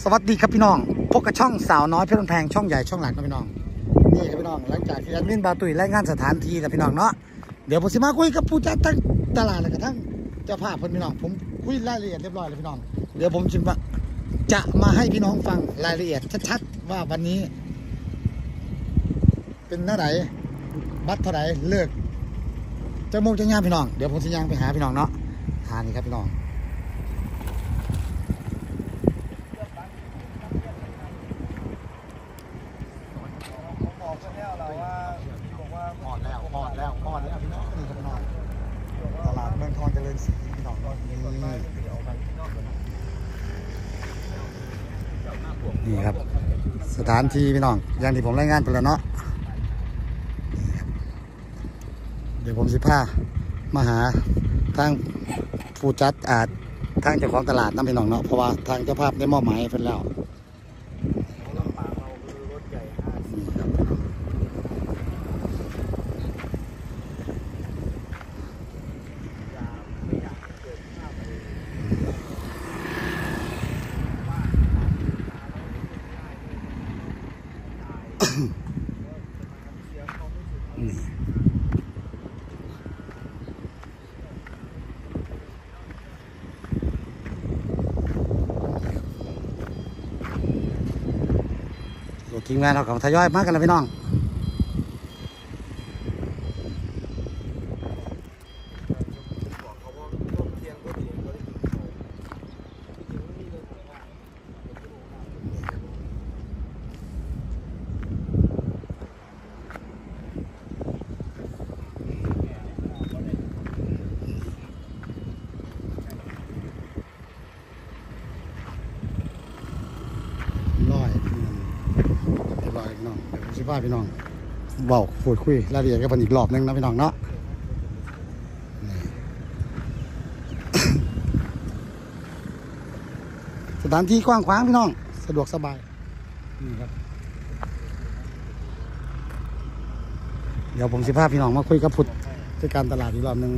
สวัสดีครับพี่น้อง พบกับช่องสาวน้อยเพชรบ้านแพงช่องใหญ่ช่องหลักนะพี่น้อง นี่ครับพี่น้อง หลังจากที่แอดมินบาตุยรายงานสถานที่นะพี่น้องเนาะ เดี๋ยวผมสิมาคุยกับผู้จัดตั้งตลาดแล้วก็ทั้งเจ้าภาพเพิ่นพี่น้อง ผมคุยรายละเอียดเรียบร้อยแล้วพี่น้อง เดี๋ยวผมจะมาจะมาให้พี่น้องฟังรายละเอียดชัดๆว่าวันนี้ เป็นเท่าไหร่บัตรเท่าไหร่เลิกจะโมงจะย่างพี่น้อง เดี๋ยวผมจะย่างไปหาพี่น้องเนาะหานี่ครับพี่น้อง บอกไปแล้วเราว่าบอกว่า หอดแล้วหอดแล้วหอดแล้วพี่น้องนี่ครับพี่น้องตลาดเมือง ทองเจริญศรีพี่น้องนี่นี่ครับ สถานที่พี่น้อง อย่างที่ผมรายงานไปแล้วเนาะเดี๋ยวผมสิพามาหาทางผู้จัดอาจทางเจ้าของตลาดน้ำพี่น้องเนาะเพราะว่าทางเจ้าภาพได้มอบหมายให้เพิ่นแล้ว ลำปางเราคือรถใหญ่ห้าสิบ นี่ครับ ยาไม่อยากให้เกิดภาพอะไรเสียความ รู้สึกนี่โอ้ทีมงานเรากับทยอยมากกันแล้วพี่น้อง บอกเขาว่าต้มเทียงก็ดีเขาได้กินเขาจริงๆไม่มีเลยผมว่า ร้อยอืมเรียบร้อยพี่น้องเดี๋ยวผมสิพาพี่น้องเบาพูดคุยรายละเอียดกับเพิ่นอีกรอบหนึงนะพี่น้องเนาะนี่สถานที่กว้างขวางพี่น้อง สะดวกสบายนี่ครับเดี๋ยวผมสิพาพี่น้องมาคุยกับผู้จัดการตลาดอีกรอบหนึ่ง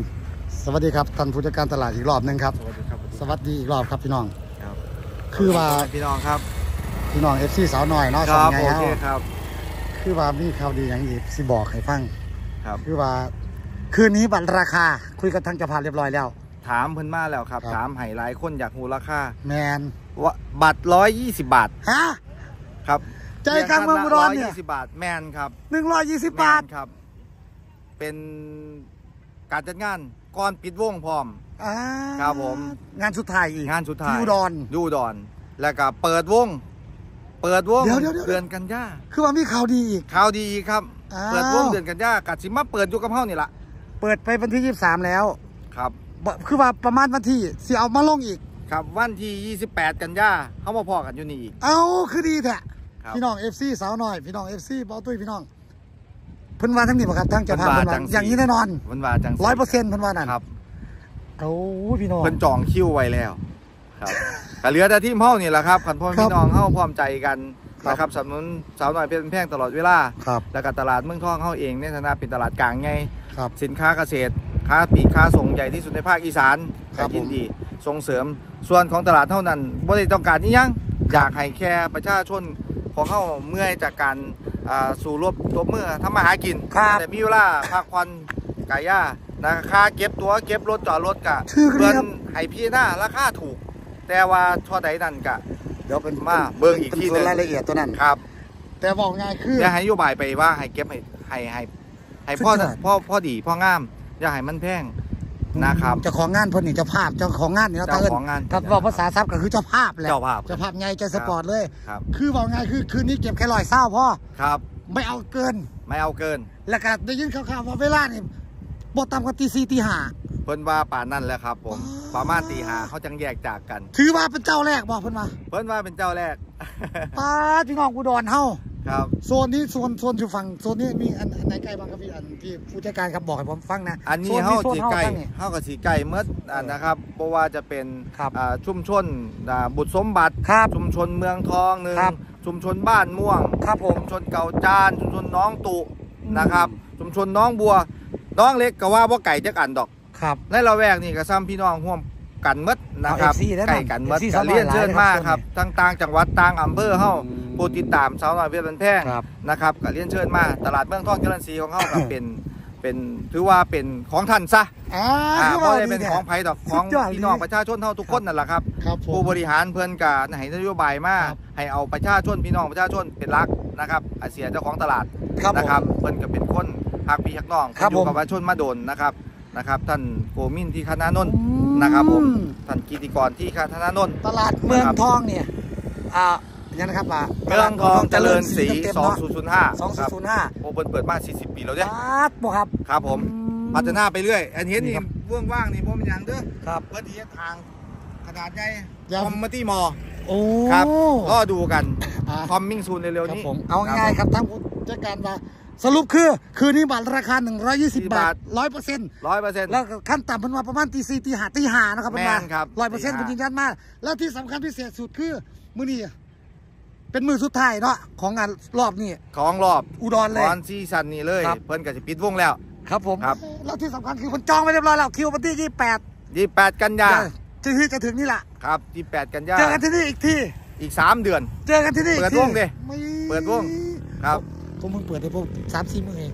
สวัสดีครับท่านผู้จัดการตลาดอีกรอบหนึ่งครับ สวัสดีครับสวัสดีอีกรอบครับพี่น้อง ครับ คือว่าพี่น้องครับ พี่น้องเอฟซีสาวหน่อยเนาะครับสองไงโอเฮาเคครับ คือว่ามีข่าวดีอย่างอีกสิบอกให้ฟังครับ คือว่าคืนนี้บัตรราคาคุยกับทางเจ้าภาพเรียบร้อยแล้ว ถามเพิ่นมาแล้วครับ ครับ ถามไห้หลายคนอยากหูราคาแมนว่าบัตรร้อยยี่สิบบาทฮะ ครับใจกลางเมืองอุดรเนี่ยร้อยยี่สิบบาทแมนครับหนึ่งร้อยยี่สิบบาทแม่นครับ เป็นการจัดงานก่อนปิดวงพร้อม อ่าครับผม งานสุดท้ายอีกงานสุดท้ายที่อุดร อยูอุดอนแล้วก็เปิดวง เปิดวงเดี๋ยวเดี๋ยวเดี๋ยวเดือนกันยาคือว่ามีข่าวดีอีก ข่าวดีครับ อ้าว เปิดวงเดือนกันยากัดสิมาเปิดอยู่กับเฮานี่ละเปิดไปวันที่ยี่สามแล้วครับ บคือว่าประมาณวันที่สิเอามาลงอีก ครับวันที่ 28 กันยาเฮามาพอกันอยู่นี่อีก เอาคือดีแท้ครับ พี่น้องเอฟซีสาวหน่อยพี่น้องเอฟซีเบาตุ้ยพี่น้องเพิ่นว่าทั้งนี้บ่ครับทั้งเจ้าภาพเพิ่เพิ่นนว่าว่าจังสิอย่างนี้แน่นอนมันว่าจังร้อยเปอร์เซ็นต์เพิ่นว่านั่นครับโอ้ยพี่น้องเพิ่นจองคิวไว้แล้ว ครับ ก็เหลือแต่ทีมเฮานี่แหละครับคันพ่อครับพี่น้องเฮาพร้อมใจกันครับนะครับสำนุนสาวน้อยเพชรแพงตลอดเวลาครับแล้วก็ตลาดเมืองทองเฮาเองในฐานะเป็นตลาดกลางไงครับสินค้าเกษตรค้าปลีกค้าส่งใหญ่ที่สุดในภาคอีสานครับก็ยินดีส่งเสริมส่วนของตลาดเท่านั้นบ่ได้ต้องการนี่ยังอยากให้แค่ประชาชนของเขาเมื่อยจากการอ่าสู่รบตัวเมื่อทำมาหากินครับแต่มีเวลาพักผ่อนกายานะค่าเก็บตัวเก็บรถจอดรถกะถือเรียบเพิ่นให้พี่หน้าราคาถูก แต่ว่าช่อใดนั่นกะ เดี๋ยวเป็นมาเบิ่งอีกทีหนึ่งส่วนรายละเอียดตัวนั้น ครับ แต่บอกง่ายคือ อย่าให้นโยบายไปว่าให้เก็บให้ให้ให้ให้พ่อสุดยอด พ่อพ่อดีพ่องาม อย่าให้มันแพงนะครับเจ้าของงานเพิ่นนี่เจ้าภาพเจ้าของงานนี่เนาะเจ้าถ้าเอิ้นของงานถ้าบอกภาษาซับก็คือเจ้าภาพแหละเจ้าภาพเจ้าภาพใหญ่ใจสปอร์ตเลย ครับ คือบอกง่ายคือคืนนี้เก็บแค่ร้อยเศร้าพ่อครับ ไม่เอาเกิน ไม่เอาเกิน แล้วก็ได้ยินข่าวๆว่าเวลานี่บ่ต่ำกว่าตีสี่ตีห้า เพิ่นว่าป่านนั่นแหล้วครับ ผมว้าวประมาณตีหาเขาจังแยกจากกัน ถือว่าเป็นเจ้าแรกบอกเพิ่นมาเพิ่นว่าเป็นเจ้าแรกป้าดพี่น้องอุดรเฮาครับโซนนี้โซนโซนอยู่ฝั่งโซนนี้มีอันอันไหนใกล้บ้างครับพี่อันที่ผู้จัดการครับบอกให้ผมฟังนะอันนี้โซเฮาโซนสีเฮาไก่ตั้งนี่เฮากับสีไก่เมื่ออ่านะครับเพราะว่าจะเป็นครับอ่าชุมชนอ่าบุตรสมบัติครับชุมชนเมืองทองหนึ่งครับชุมชนบ้านม่วงครับผมชุมชนเก่าจานชุมชนน้องตุอืมนะครับ ชุมชนน้องบัว น้องเล็กก็ว่าบ่ไก่จักอันดอก ครับในละแวกนี่ก็ซ้ำพี่น้องห่วมกันหมดนะครับเอา FC แน่นอนใกล้กันหมด FC ก็เรียนเชิญมาหลายๆครับทั้งต่างจังหวัดต่างอำเภอเฮาอืมผู้ติดตามสาวน้อยเพชรบันแพงครับนะครับก็เรียนเชิญมาตลาดเมืองทองเจริญศรีของเฮาก็เป็นเป็นถือว่าเป็นของท่านซะอ่าอ่าคือเพราะว่าได้เป็นดีของแท้ไผ่ดอกของสุดยอดพี่น้องเลยประชาชนเท่าทุกคนนั่นแหละครับครับผมผู้บริหารเพิ่นกะให้นโยบายมาครับให้เอาประชาชนพี่น้องประชาชนเป็นหลักนะครับอาเสียเจ้าของตลาดครับผมนะครับเพิ่นก็เป็นคนฮักพี่ฮักน้องครับอยู่กับผมประชาชนมาโดนนะครับ นะครับ ท่านโกมินที่คณะนนท์อืมนะครับผมท่านกิติกรที่คณะนนท์ตลาดเมืองทองเนี่ยอ่าอย่างนะครับอ่าเมืองทองเจริญศรีเต็มๆเนาะ2005สองครับศูนย์ห้าโอ้เพิ่นเปิดมา40 ปีแล้วเนี่ยบบ่ครับครับผมอืพัฒนาไปเรื่อย อันเห็นนี่นี่ครับว่างๆนี่ผมอย่างเด้อครับเพิ่นที่ทางขนาดใหญ่ยาวคอมมัตี้มอโอ้ครับก็ดูกันอ่าคอมมิ่งซูนเร็วครับๆนี้ผมเอาง่ายๆครับทั้งผู้จัดการมา สรุปคือ คืนนี้บัตรราคา 120 บาท100%เร้อยเปอร์เซ็นต์แล้วก็ขั้นต่ำเพิ่นว่าประมาณตีสี่ตีห้าตีห้านะครับเพิ่นว่าแม่นครับร้อยเปอร์เซ็นต์ตีเป็นห้ายืนยันมาก แล้วที่สำคัญพิเศษสุดคือ มื้อนี้เป็นมือสุดท้ายเนาะของงานรอบนี้ของรอบอุดรเลยตอนซีซั่นนี้เลยครับเพิ่นก็จะปิดวงแล้ว ครับผมครับแล้วที่สำคัญคือมันจองไปเรียบร้อยแล้วคิววันที่ยี่แปด28กันยาจะที่จะถึงนี่แหละครับ28กันยาเจอกันที่นี่อีกทีอีก3เดือน เจอกันที่นี่อีกเปิดทีวงดิไม่เปิดวงครับ ผมมึงเปิดได้พวกสามสี่มื้อเอง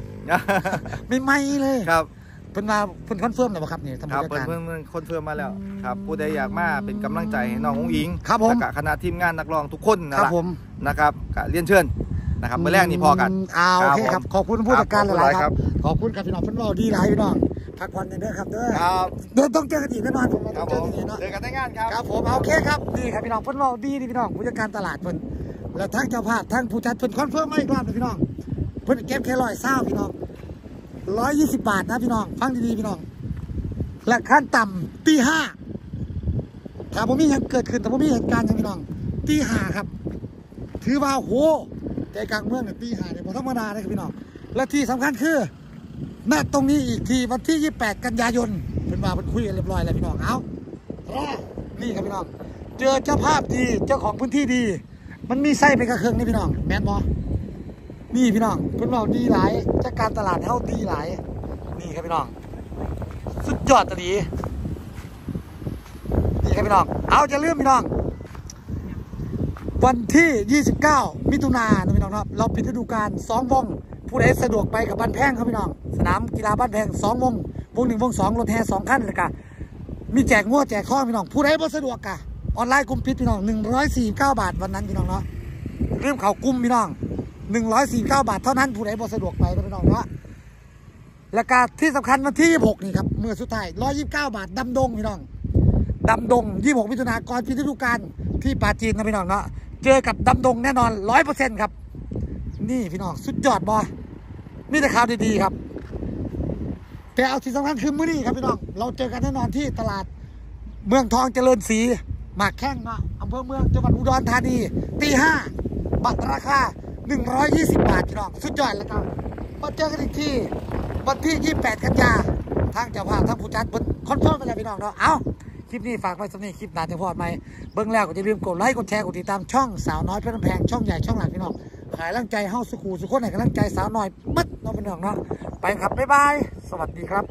ไม่ไม่เลยครับเพิ่นมาเพิ่นคอนเฟิร์มแล้วบ่ครับเนี่ยทำครับผู้จัดเพิ่นการเพิ่นเพิ่นคนเฟิร์มมาแล้วครับผู้ใดอยากมาเป็นกำลังใจให้น้องอุ้งอิงครับผมแล้วก็คณะทีมงานนักร้องทุกคนนั่นครับล่ะผมนะครับก็เรียนเชิญนะครับเมื่อแรกนี่พอกันมเอาโอเคครับขอบคุณผู้จัดการหครับลายๆคครัรับบขอบคุณครับพี่น้องเพิ่นเว้าดีหลายพี่น้องพักผ่อนกันเด้อครับเด้อครับเดี๋ยวต้องเจอกันอีกแน่นอนผมคต้รัอบงผเจอมกันอีกเนาะเจอกันในงานครับครับผมเอาโอเคครับนี่ครับพี่น้องเพิ่นเว้าดีนี่พี่น้องผู้จัดการตลาดเพิ่นแล้วทั้งเจ้าภาพทั้งผู้จัดเพิ่นคอนเฟิร์มมาอีกรอบนะพี่น้อง เพิ่นเก็บแค่ร้อยเศร้าพี่น้องร้อยยี่สิบบาทนะพี่น้อง ฟังดีๆพี่น้องและขั้นต่ำตีห้าถ้าผมมีเหตุเกิดขึ้นแต่ผมมีเหตุการณ์อย่างพี่น้องตีห้าครับ ถือว่าโหใจกลางเมืองเนี่ยตีห้าเนี่ยผมธรรมดาเลยครับพี่น้อง และที่สำคัญคือณตรงนี้อีกทีวันที่ 28 กันยายนเป็นว่าเป็นคุยกันเรียบร้อยแล้วพี่น้องเอานี่ครับพี่น้อง เจอเจ้าภาพดีเจ้าของพื้นที่ดี มันมีไส้เป็นกระเคืองนี่พี่น้อง แมนบอ นี่พี่น้องเพิ่นว่าดีหลายจัดการตลาดเท่าดีหลาย นี่ครับพี่น้อง สุดยอดตะดีนี่ครับพี่น้อง เอาจะเลื่อมพี่น้อง วันที่ 29 มิถุนายนนะพี่น้องครับ เราปิดฤดูกาล2วงผู้ใดสะดวกไปกับบ้านแพงครับพี่น้อง สนามกีฬาบ้านแพง2วงวงหนึ่งวงสองรถแห่สองคันเลยกะมีแจกงวดแจกข้อพี่น้อง ผู้ใดบ่สะดวกกะออนไลน์กลุ่มปิดพี่น้อง149 บาทวันนั้นพี่น้องเนาะเริ่มเข่ากลุ่มพี่น้อง 149บาทเท่านั้นผู้ใดบ่สะดวกไปนะพี่น้องเนาะและกาที่สำคัญวันที่26นี่ครับเมื่อสุดท้าย129บเก้าบาทดำดงพี่น้องดำดง26มิถุนายนก่อนปิดฤดูกาลที่ปาจีนนะพี่น้องเนาะเจอกับดำดงแน่นอน100%ครับ นี่พี่น้องสุดยอดบอยมีแต่ข่าวดีๆครับ แต่เอาที่สำคัญคือมื้อนี้ครับพี่น้องเราเจอกันแน่นอนที่ตลาดเมืองทองเจริญศรีหมากแข้งเนาะอำเภอเมืองจังหวัดอุดรธานีตีห้าบัตรราคา 120 บาทพี่น้องสุดยอดแล้วครับมาเจอกันอีกที่วันที่ 28 กันยาทางเจ้าภาพทางผู้จัดเพิ่นคอนเฟิร์มไปแล้วพี่น้องเนาะเอาคลิปนี้ฝากไว้สำหรับคลิปหน้าจะพ้อหยังเบิ่งแล้วก็อย่าลืมกดไลค์กดแชร์กดติดตามช่องสาวน้อยเพชรบ้านแพงช่องใหญ่ช่องหลักพี่น้องขายกำลังใจเฮาสุผู้สุคนให้กำลังใจสาวน้อยมัดเนาะพี่น้องเนาะไปครับบ๊ายบาย สวัสดีครับ